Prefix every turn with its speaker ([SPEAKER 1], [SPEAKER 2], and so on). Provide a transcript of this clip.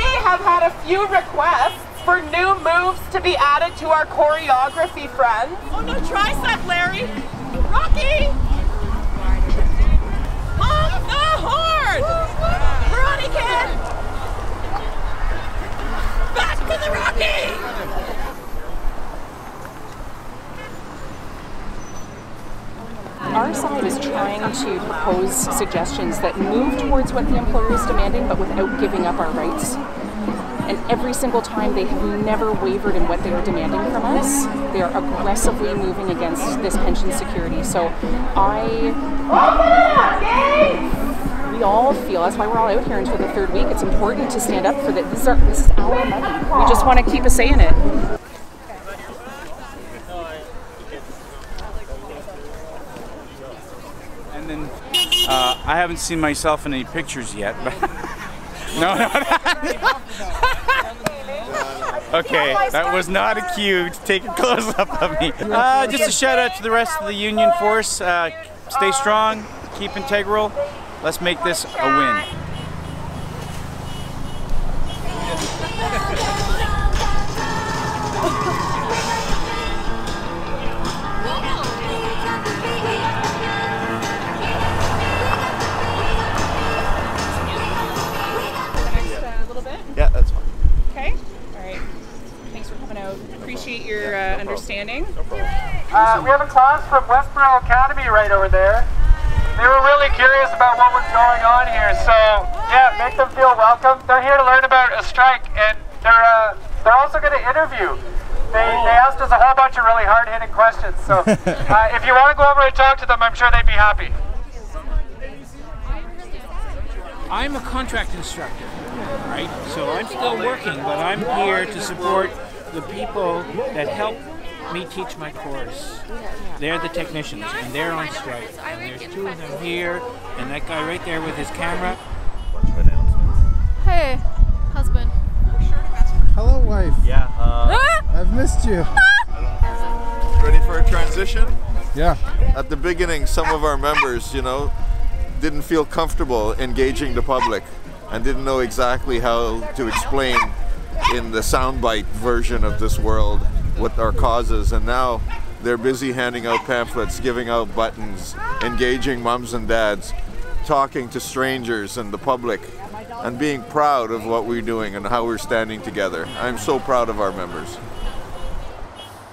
[SPEAKER 1] We have had a few requests for new moves to be added to our choreography, friends.
[SPEAKER 2] Oh no, tricep, Larry! Rocky! Honk the horn! Veronica! Back to the Rocky!
[SPEAKER 3] Our side is trying to propose suggestions that move towards what the employer is demanding, but without giving up our rights. And every single time they have never wavered in what they are demanding from us. They are aggressively moving against this pension security. So I we all feel that's why we're all out here into the third week. It's important to stand up for. This is our this is our money. We just want to keep a say in it.
[SPEAKER 4] And then uh, I haven't seen myself in any pictures yet, but no, no. okay, that was not a cue to take a close up of me. Uh, just a shout out to the rest of the union force. Uh, stay strong, keep integral. Let's make this a win.
[SPEAKER 3] Appreciate your uh, understanding.
[SPEAKER 5] Uh, we have a class from Westboro Academy right over there. They were really curious about what was going on here, so yeah, make them feel welcome. They're here to learn about a strike, and they're uh, they're also going to interview. They, they asked us a whole bunch of really hard-hitting questions, so uh, if you want to go over and talk to them, I'm sure they'd be happy.
[SPEAKER 6] I'm a contract instructor, right? So I'm still working, but I'm here to support the people that help me teach my course. They're the technicians, and they're on strike. And there's two of them here, and that guy right there with his camera.
[SPEAKER 7] Hey, husband.
[SPEAKER 8] Hello, wife.
[SPEAKER 9] Yeah. Uh,
[SPEAKER 8] I've missed you.
[SPEAKER 9] ready for a transition?
[SPEAKER 8] Yeah.
[SPEAKER 9] At the beginning, some of our members, you know, didn't feel comfortable engaging the public and didn't know exactly how to explain in the soundbite version of this world with our causes. And now they're busy handing out pamphlets, giving out buttons, engaging moms and dads, talking to strangers and the public, and being proud of what we're doing and how we're standing together. I'm so proud of our members.